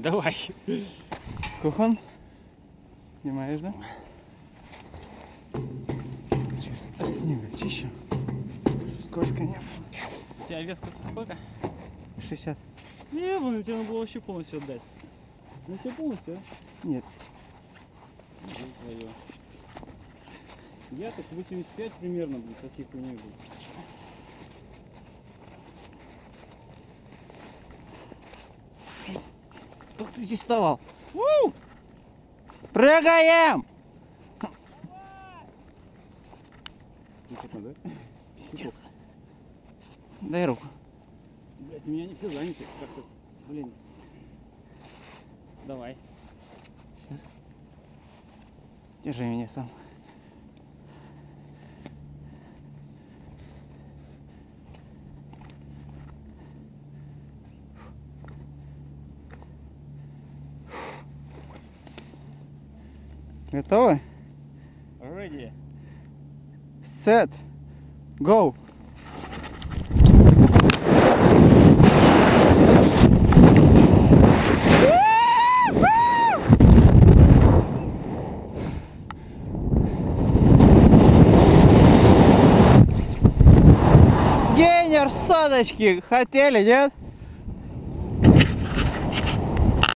Давай. Кухон? Снимаешь, да? Сейчас снимем чищу. Сколько нет? У тебя вес сколько? 60. Не, блин, тебе надо было вообще полностью отдать. Ну тебе полностью, а? Нет. Ну. Я так 85 примерно, блин, со всей хуйней был. Вставал? У! Прыгаем! Непонятно, да? Пиздец. Дай руку. Блять, у меня не все заняты. Как-то, блин. Давай. Сейчас. Держи меня сам. Готовы? Ready. Set. Go. Гейнер соточки хотели, нет?